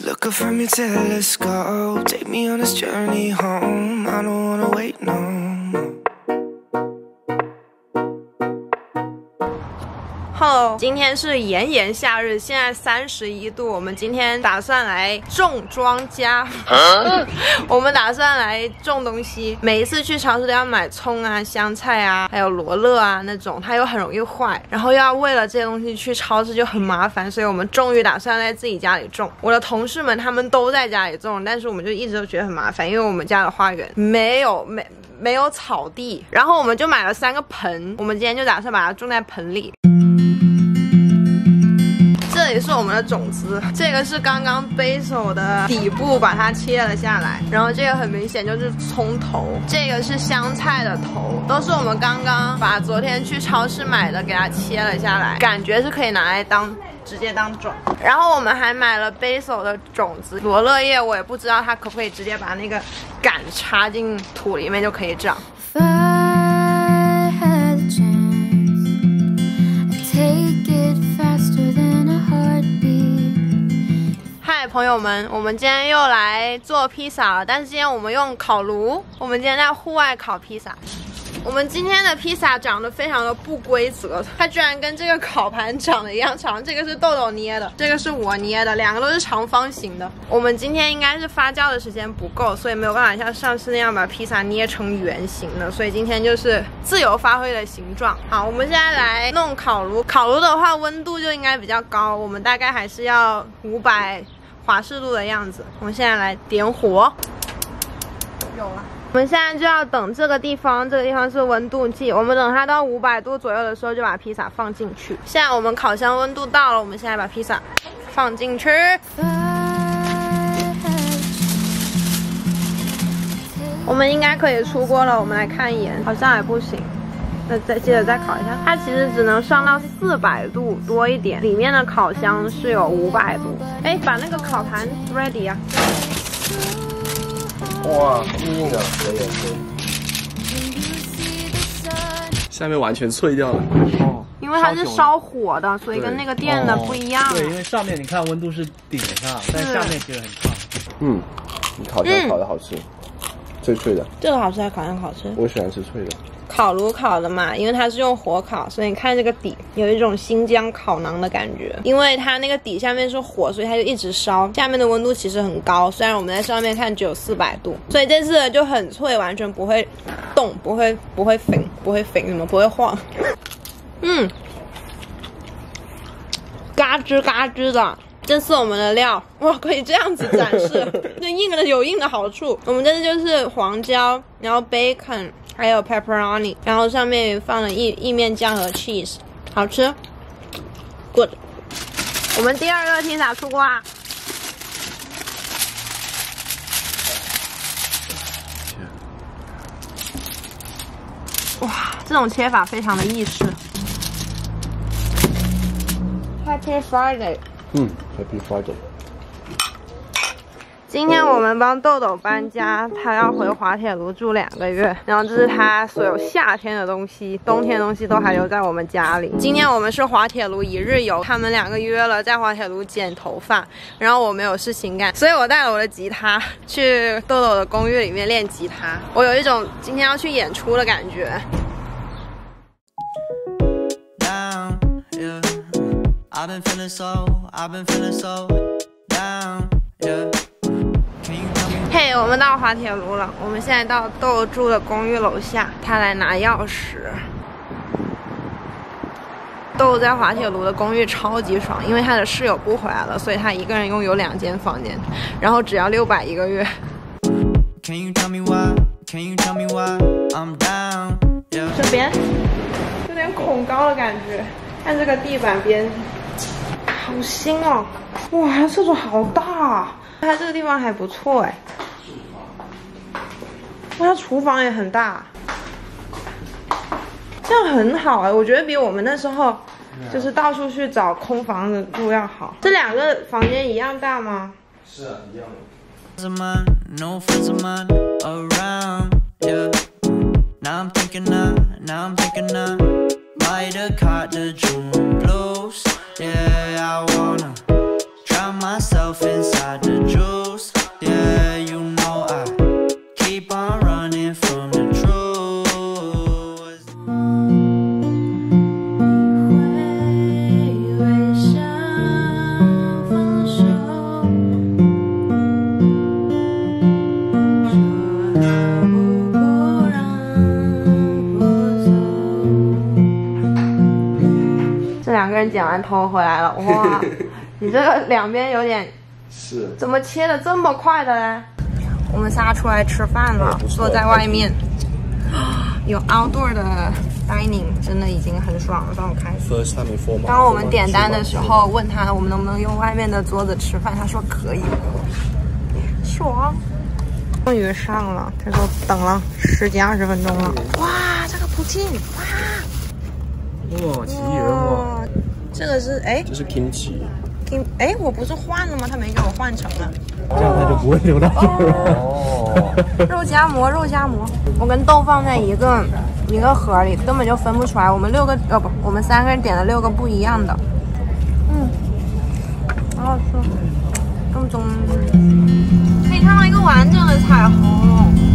Look up from your telescope, take me on this journey home. I don't wanna wait no Hello，今天是炎炎夏日，现在三十一度。我们今天打算来种庄稼，我们打算来种东西。每一次去超市都要买葱啊、香菜啊，还有罗勒啊那种，它又很容易坏，然后又要为了这些东西去超市就很麻烦，所以我们终于打算在自己家里种。我的同事们他们都在家里种，但是我们就一直都觉得很麻烦，因为我们家的花园没有没没有草地，然后我们就买了三个盆，我们今天就打算把它种在盆里。也是我们的种子，这个是刚刚背手的底部，把它切了下来，然后这个很明显就是葱头，这个是香菜的头，都是我们刚刚把昨天去超市买的给它切了下来，感觉是可以拿来当直接当种。然后我们还买了背手的种子，罗勒叶我也不知道它可不可以直接把那个杆插进土里面就可以长。嗨，朋友们，我们今天又来做披萨了，但是今天我们用烤炉，我们今天在户外烤披萨。我们今天的披萨长得非常的不规则，它居然跟这个烤盘长得一样长。这个是豆豆捏的，这个是我捏的，两个都是长方形的。我们今天应该是发酵的时间不够，所以没有办法像上次那样把披萨捏成圆形的，所以今天就是自由发挥的形状。好，我们现在来弄烤炉。烤炉的话，温度就应该比较高，我们大概还是要五百华氏度的样子。我们现在来点火，有了。我们现在就要等这个地方，这个地方是温度计，我们等它到五百度左右的时候就把披萨放进去。现在我们烤箱温度到了，我们现在把披萨放进去。我们应该可以出锅了，我们来看一眼，好像还不行。那再接着再烤一下，它其实只能上到四百度多一点，里面的烤箱是有五百度。哎，把那个烤盘 ready 啊！哇，硬硬的，可以.下面完全脆掉了。哦，因为它是烧火的，所以跟那个电的不一样。对，因为上面你看温度是顶上，但下面其实很烫。嗯，你烤箱烤的好吃，脆脆的，这个好吃还是烤箱好吃？我喜欢吃脆的。烤炉烤的嘛，因为它是用火烤，所以你看这个底有一种新疆烤馕的感觉。因为它那个底下面是火，所以它就一直烧，下面的温度其实很高。虽然我们在上面看只有四百度，所以这次的就很脆，完全不会动，不会不会粉，不会粉什么，不会晃。嗯，嘎吱嘎吱的。这是我们的料，哇，可以这样子展示，那硬的有硬的好处。我们这次就是黄椒，然后 bacon，还有 pepperoni，然后上面放了意意面酱和 cheese，好吃，good。我们第二个披萨出锅啊！哇，这种切法非常的意式。Happy Friday。嗯，Happy Friday。今天我们帮豆豆搬家，他要回滑铁卢住两个月，然后这是他所有夏天的东西，冬天的东西都还留在我们家里。今天我们是滑铁卢一日游，他们两个约了在滑铁卢剪头发，然后我没有事情干，所以我带了我的吉他去豆豆的公寓里面练吉他，我有一种今天要去演出的感觉。I've been feeling so, I've been feeling so down, 我们到滑铁卢了，我们现在到豆住的公寓楼下，他来拿钥匙。豆在滑铁卢的公寓超级爽，因为他的室友不回来了，所以他一个人拥有两间房间，然后只要六百一个月。这边有点恐高的感觉，看这个地板边，好新哦！哇，厕所好大啊！它这个地方还不错哎。哇，它厨房也很大，这样很好哎，我觉得比我们那时候就是到处去找空房子住要好。这两个房间一样大吗？是啊，一样的。Of of. Now I'm thinking I, now I'm thinking have caught the June blues. Yeah, I wanna drown myself inside the juice. 这两个人剪完头回来了，哇！你这个两边有点是怎么切的这么快的嘞？我们仨出来吃饭了，坐在外面，有 outdoor 的 dining，真的已经很爽了，帮我开始。first time。刚刚我们点单的时候问他我们能不能用外面的桌子吃饭，他说可以，爽。终于上了，他说等了十几二十分钟了。哇，这个不近，哇哇，奇异人！哇，这个是哎这是 kimchi，给哎我不是换了吗？他没给我换成了。这样他就不会流到这儿了。哦，肉夹馍，肉夹馍，我跟豆放在一个一个盒里，根本就分不出来。我们六个呃不，我们三个人点了六个不一样的。嗯，好好吃，正宗，看到一个完整的彩虹。